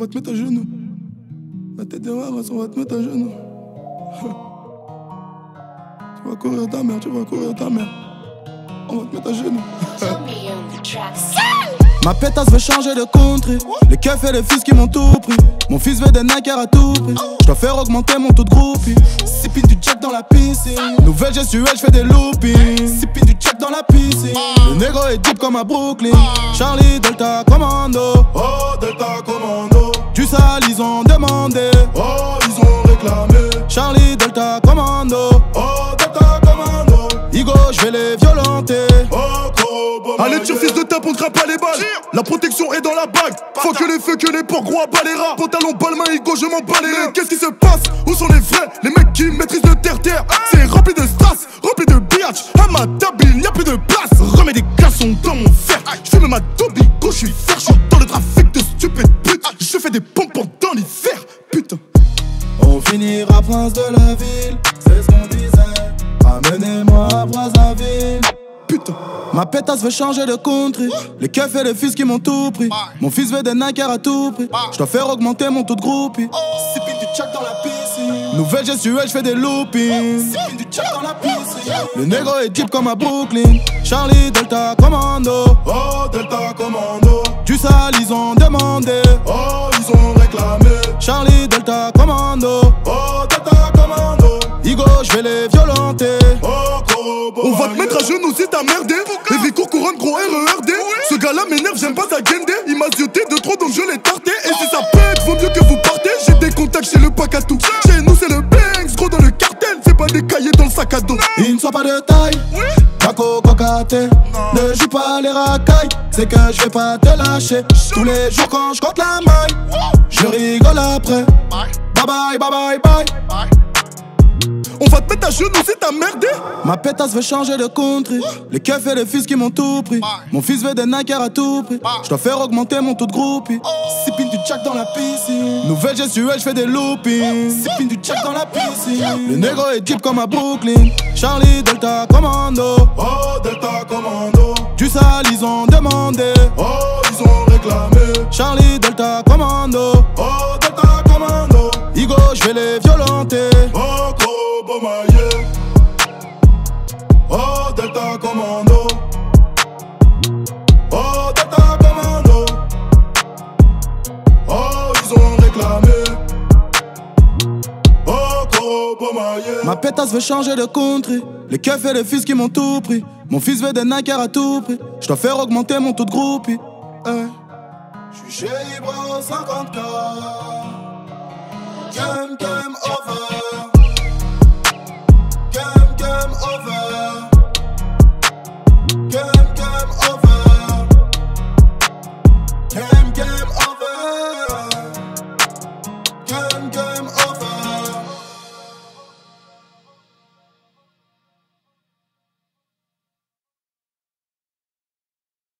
va te mettre à genoux. La tête de on va te mettre à genoux. tu vas courir ta mère, tu vas courir ta mère. On va te mettre à genoux. Ma pétasse veut changer de country. Les keufs et les fils qui m'ont tout pris. Mon fils veut des Nike à tout prix. Je dois faire augmenter mon taux de groupie. Sipping du jack dans la piscine. Nouvelle gestuelle, je fais des loopings. Sipping du jack dans la piscine. Le négro est deep comme à Brooklyn. Charlie Delta Commando. Oh, Delta Commando. Sale, ils ont demandé. Oh, ils ont réclamé. Charlie Delta Commando. Oh, Delta Commando. Igo, je vais les violenter. Oh, Allez, tire fils de tape, on te pas les balles. La protection est dans la bague. Faut que les feux, que les porcs, gros bas les rats. Pantalon, balle, main, ego, je m'en bats les Qu'est-ce qui se passe? Où sont les vrais? Les mecs qui maîtrisent le terre-terre. C'est rempli de strass, rempli de biatch. À ma table, il n'y a plus de place. Remets des glaçons dans mon fer. Je fume ma tobico, je suis fer. Je dans le trafic de stupides putes. Je fais des pompons dans l'hiver. Putain. On finira prince de la ville, c'est ce qu'on disait. Amenez-moi à Brazzaville. Putain. Ma pétasse veut changer de country. Les keufs et les fils qui m'ont tout pris. Mon fils veut des Nike à tout prix. Je dois faire augmenter mon taux de groupie. Sipping du jack dans la piscine. Nouvelle gestuelle, je fais des loopings. Sipping du jack dans la piscine. Le négro est deep comme à Brooklyn. Charlie Delta Commando. Oh, Delta Commando. Du sale, ils ont demandé. Oh, ils ont réclamé. Charlie Delta Commando. Oh, Delta Commando. Igo, je vais les violenter. Oh, On va te mettre à genoux si t'as merdé. Rico couronne gros RERD. Ce gars-là m'énerve, j'aime pas sa guende. Il m'a zioté de trop donc je l'ai tarté. Et si ça pète, vaut mieux que vous partez. J'ai des contacts chez le Pacatou. Pas de taille. Paco Cocaté, ne joue pas les racailles. C'est que je vais pas te lâcher. Tous les jours quand je compte la maille, je rigole après. Bye bye, bye bye, bye. On va te mettre à genoux si t'as merdé. Ma pétasse veut changer de country. Les keufs et les fils qui m'ont tout pris. Mon fils veut des Nike à tout prix. Je dois faire augmenter mon taux de groupie. La piscine. Nouvelle gestuelle, je fais des loopings. Sipping du jack dans la piscine. Le négro est deep comme à Brooklyn. Charlie Delta Commando. Oh, Delta Commando. Du sale, ils ont demandé. Oh, ils ont réclamé. Charlie Delta Commando. Oh, Delta Commando. Igo, je vais les violenter. Oh, Bomaye. Oh, Delta Commando. Ma pétasse veut changer de country. Les keufs et les fils qui m'ont tout pris. Mon fils veut des Nikers à tout prix. Je dois faire augmenter mon taux de groupe. Hey. Hein. Je suis chez Ibra 50K. Game, game over. Game, game over. Game, game over. Game, game over.